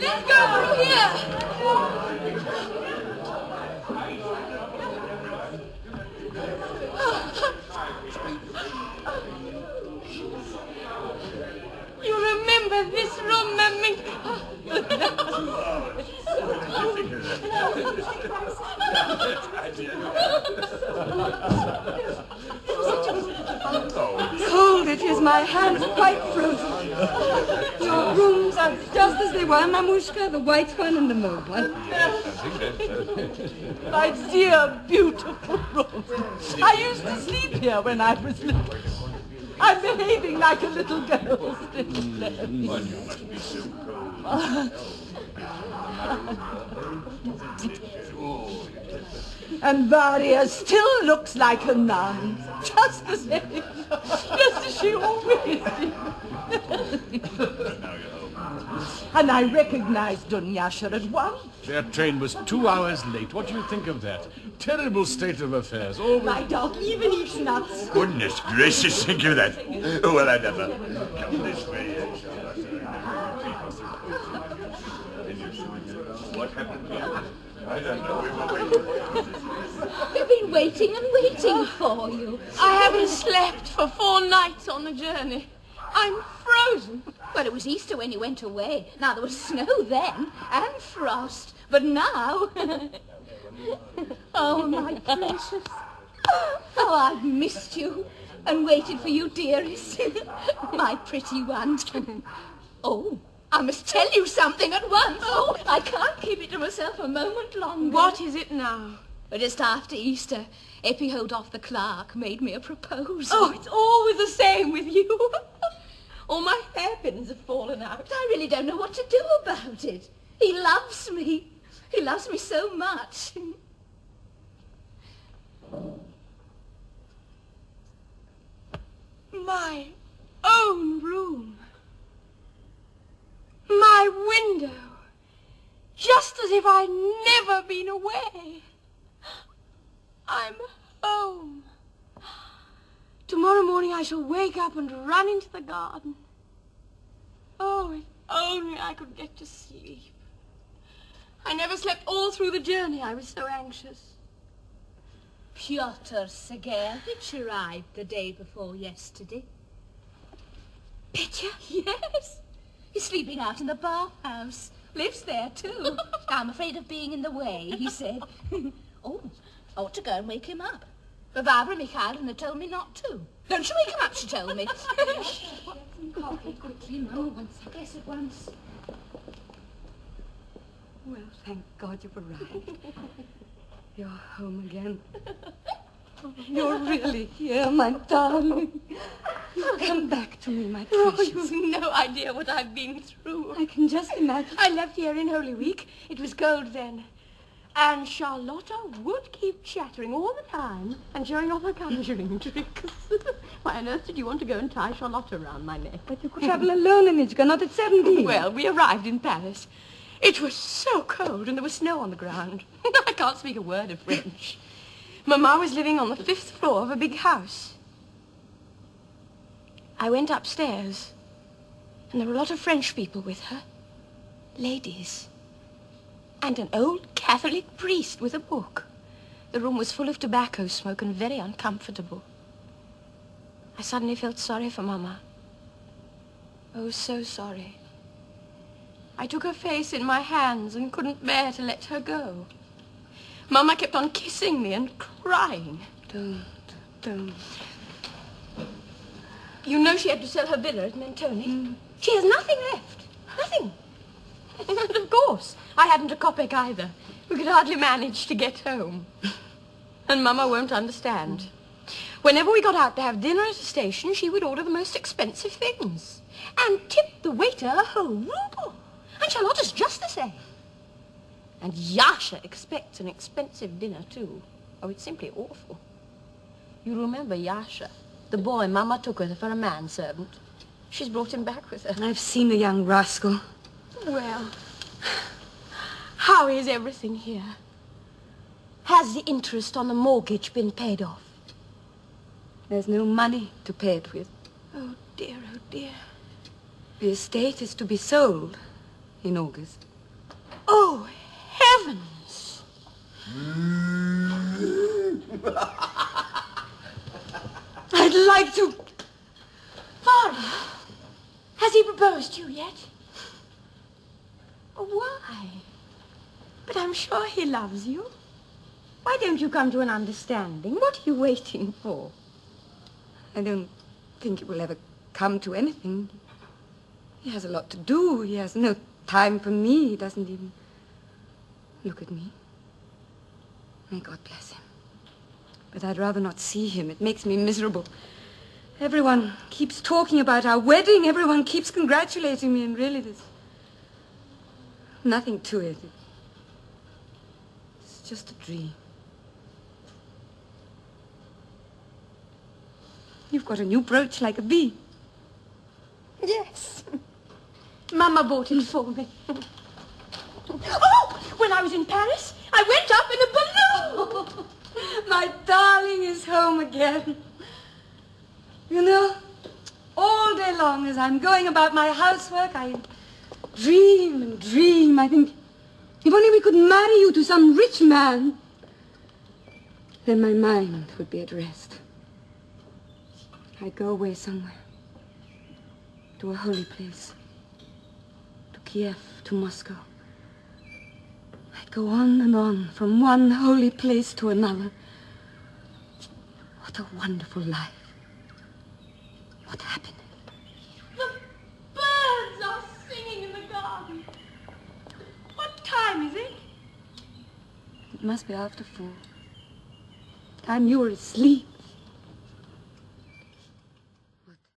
Let's go here. You remember this room, Maminka? Cold it is, my hands quite frozen. Your rooms are just as they were, Mamushka, the white one and the mauve one. My dear, beautiful room. I used to sleep here when I was little. I'm behaving like a little girl still. And Varya still looks like a nun. Just the same. Just as she always did. And I recognized Dunyasha at once. Their train was two hours late. What do you think of that? Terrible state of affairs. Always... My dog even eats nuts. Goodness gracious, think of that. Oh, well, I never. Come this way. What happened? I don't know. We were waiting. We've been waiting and waiting for you. I haven't slept for four nights on the journey. I'm frozen. Well, it was Easter when you went away. Now, there was snow then and frost. But now... oh, my precious. Oh, I've missed you and waited for you, dearest. my pretty one. Oh, I must tell you something at once. Oh, I can't keep it to myself a moment longer. What is it now? But just after Easter, Epikhodov the clerk made me a proposal. Oh, it's always the same with you. All my hairpins have fallen out. I really don't know what to do about it. He loves me. He loves me so much. My own room. My window. Just as if I'd never been away. I'm home. I shall wake up and run into the garden. Oh, if only I could get to sleep. I never slept all through the journey. I was so anxious. Pyotr Sergeyevich arrived the day before yesterday. Petya? Yes. He's sleeping out in the bathhouse. Lives there, too. I'm afraid of being in the way, he said. oh, I ought to go and wake him up. But Varvara Mikhailovna told me not to. Don't you wake him up, she told me. Get some Coffee quickly, Mum. Once, I guess at once. Well, thank God you've arrived. You're home again. Oh, You're really here, my darling. Come back to me, my oh, precious. Oh, you've no idea what I've been through. I can just imagine. I left here in Holy Week. It was cold then. And Charlotta would keep chattering all the time and showing off her conjuring tricks. Why on earth did you want to go and tie Charlotta round my neck? But you could travel alone, Anichka, not at 17. Well, we arrived in Paris. It was so cold and there was snow on the ground. I can't speak a word of French. Mamma was living on the fifth floor of a big house. I went upstairs and there were a lot of French people with her. Ladies. And an old Catholic priest with a book. The room was full of tobacco smoke and very uncomfortable. I suddenly felt sorry for Mamma. Oh, so sorry. I took her face in my hands and couldn't bear to let her go. Mamma kept on kissing me and crying. Don't, don't. You know she had to sell her villa at Mentone. Mm. She has nothing left. Nothing. And of course, I hadn't a kopeck either. We could hardly manage to get home. And Mama won't understand. Whenever we got out to have dinner at a station, she would order the most expensive things. And tip the waiter a whole rouble. And Charlotta's just the same. And Yasha expects an expensive dinner, too. Oh, it's simply awful. You remember Yasha, the boy Mama took with her for a manservant. She's brought him back with her. I've seen the young rascal. Well, how is everything here? Has the interest on the mortgage been paid off? There's no money to pay it with. Oh, dear, oh, dear. The estate is to be sold in August. Oh, heavens! I'd like to. Father, has he proposed to you yet? Oh, why? But I'm sure he loves you. Why don't you come to an understanding? What are you waiting for? I don't think it will ever come to anything. He has a lot to do. He has no time for me. He doesn't even look at me. May God bless him. But I'd rather not see him. It makes me miserable. Everyone keeps talking about our wedding. Everyone keeps congratulating me, and really there's nothing to it. It's just a dream. You've got a new brooch like a bee. Yes. Mama bought it for me. oh! When I was in Paris, I went up in a balloon! My darling is home again. You know, all day long as I'm going about my housework, I dream and dream. I think, if only we could marry you to some rich man, then my mind would be at rest. I'd go away somewhere, to a holy place, to Kiev, to Moscow. I'd go on and on from one holy place to another. What a wonderful life. What happiness. The birds are singing in the garden. What time is it? It must be after four. Time you were asleep.